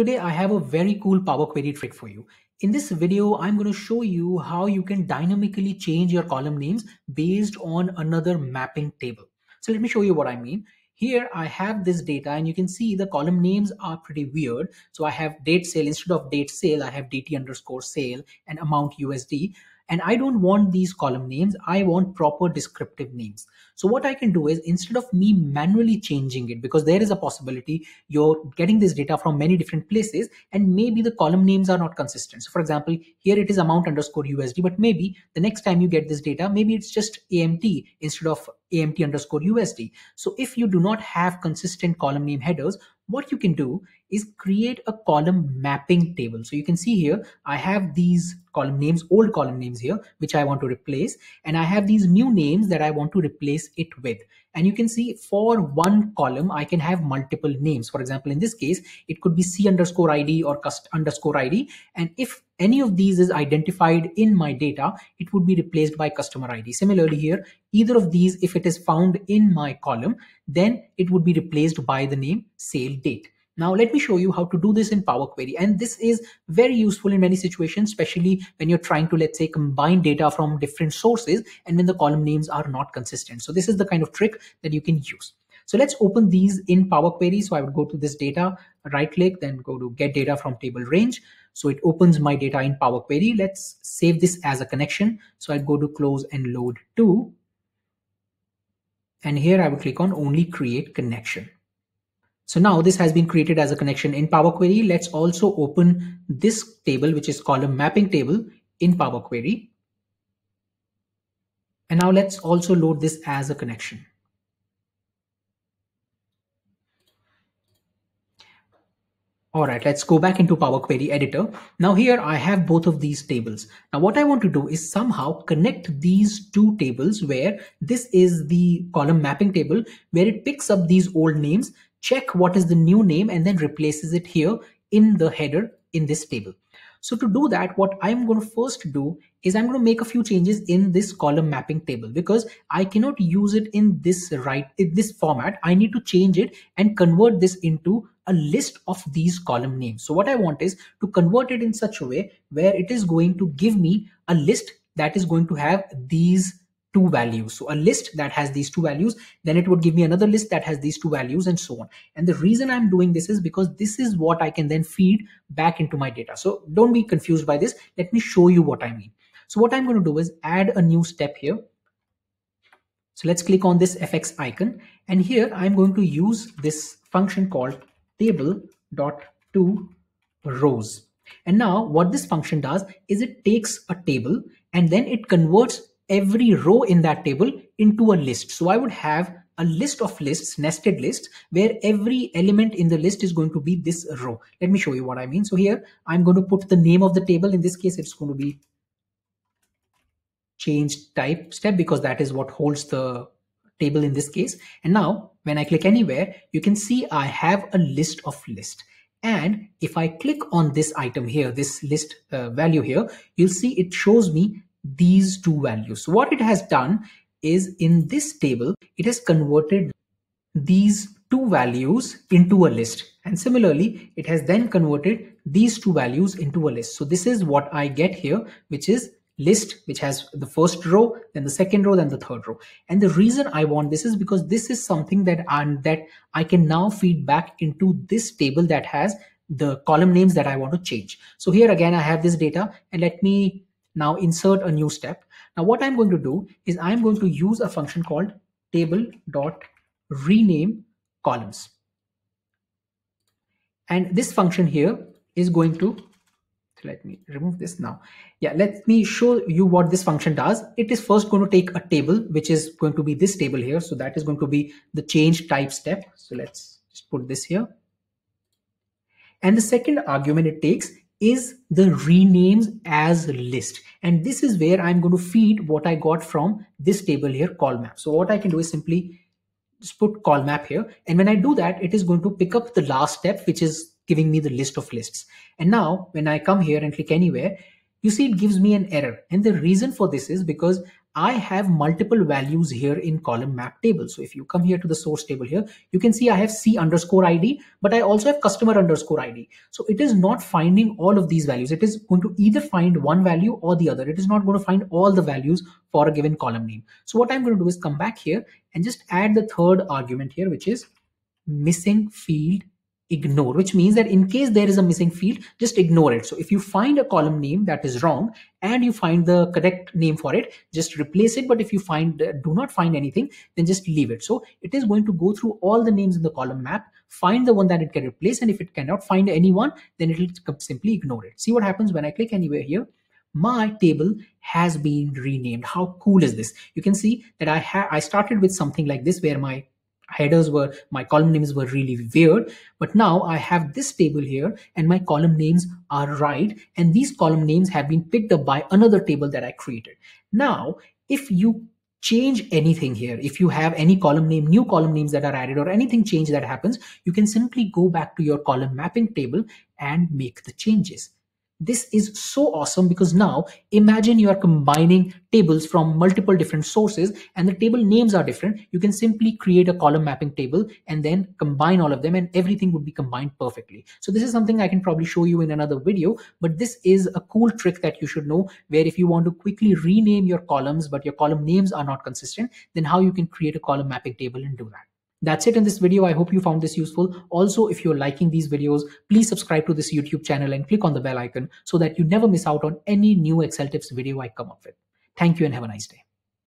Today I have a very cool Power Query trick for you. In this video, I'm going to show you how you can dynamically change your column names based on another mapping table. So let me show you what I mean. Here I have this data and you can see the column names are pretty weird. So I have date sale instead of date sale, I have DT underscore sale and amount USD and I don't want these column names. I want proper descriptive names. So what I can do is instead of me manually changing it, because there is a possibility you're getting this data from many different places and maybe the column names are not consistent. So for example, here it is amount underscore USD, but maybe the next time you get this data, maybe it's just AMT instead of AMT underscore USD. So if you do not have consistent column name headers, what you can do is create a column mapping table. So you can see here, I have these column names, old column names here, which I want to replace. And I have these new names that I want to replace it with. And you can see for one column, I can have multiple names. For example, in this case, it could be C underscore ID or cust underscore ID. And if any of these is identified in my data, it would be replaced by customer ID. Similarly here, either of these, if it is found in my column, then it would be replaced by the name sale date. Now let me show you how to do this in Power Query. And this is very useful in many situations, especially when you're trying to, let's say, combine data from different sources and when the column names are not consistent. So this is the kind of trick that you can use. So let's open these in Power Query. So I would go to this data, right click, then go to get data from table range. So it opens my data in Power Query. Let's save this as a connection. So I'd go to close and load to. And here I would click on only create connection. So now this has been created as a connection in Power Query. Let's also open this table, which is column mapping table in Power Query. And now let's also load this as a connection. All right, let's go back into Power Query editor. Now here I have both of these tables. Now what I want to do is somehow connect these two tables where this is the column mapping table where it picks up these old names check what is the new name and then replaces it here in the header in this table. So to do that, what I'm going to first do is I'm going to make a few changes in this column mapping table because I cannot use it in this right in this format. I need to change it and convert this into a list of these column names. So what I want is to convert it in such a way where it is going to give me a list that is going to have these two values. So a list that has these two values, then it would give me another list that has these two values and so on. And the reason I'm doing this is because this is what I can then feed back into my data. So don't be confused by this. Let me show you what I mean. So what I'm going to do is add a new step here. So let's click on this FX icon. And here I'm going to use this function called table dot to rows. And now what this function does is it takes a table and then it converts every row in that table into a list. So I would have a list of lists, nested lists, where every element in the list is going to be this row. Let me show you what I mean. So here I'm going to put the name of the table. In this case, it's going to be change type step because that is what holds the table in this case. And now when I click anywhere, you can see I have a list of list. And if I click on this item here, this list uh, value here, you'll see it shows me these two values. So what it has done is in this table, it has converted these two values into a list. And similarly, it has then converted these two values into a list. So this is what I get here, which is list, which has the first row, then the second row, then the third row. And the reason I want this is because this is something that I'm, that I can now feed back into this table that has the column names that I want to change. So here again, I have this data and let me now insert a new step. Now what I'm going to do is I'm going to use a function called table dot rename columns. And this function here is going to let me remove this now. Yeah let me show you what this function does. It is first going to take a table which is going to be this table here. So that is going to be the change type step. So let's just put this here. And the second argument it takes is the renames as list. And this is where I'm going to feed what I got from this table here, call map. So what I can do is simply just put call map here. And when I do that, it is going to pick up the last step, which is giving me the list of lists. And now when I come here and click anywhere, you see it gives me an error. And the reason for this is because I have multiple values here in column map table. So if you come here to the source table here, you can see I have C underscore ID, but I also have customer underscore ID. So it is not finding all of these values. It is going to either find one value or the other. It is not going to find all the values for a given column name. So what I'm going to do is come back here and just add the third argument here, which is missing field ignore, which means that in case there is a missing field, just ignore it. So if you find a column name that is wrong and you find the correct name for it, just replace it. But if you find uh, do not find anything, then just leave it. So it is going to go through all the names in the column map, find the one that it can replace. And if it cannot find anyone, then it will simply ignore it. See what happens when I click anywhere here my table has been renamed how cool is this you can see that i have i started with something like this where my headers were my column names were really weird. But now i have this table here and my column names are right. And these column names have been picked up by another table that i created. Now if you change anything here if you have any column name new column names that are added or anything change that happens you can simply go back to your column mapping table and make the changes this is so awesome because now imagine you are combining tables from multiple different sources and the table names are different. You can simply create a column mapping table and then combine all of them and everything would be combined perfectly. So this is something I can probably show you in another video, but this is a cool trick that you should know where if you want to quickly rename your columns, but your column names are not consistent, then how you can create a column mapping table and do that. That's it in this video. I hope you found this useful. Also, if you're liking these videos, please subscribe to this YouTube channel and click on the bell icon so that you never miss out on any new Excel tips video I come up with. Thank you and have a nice day.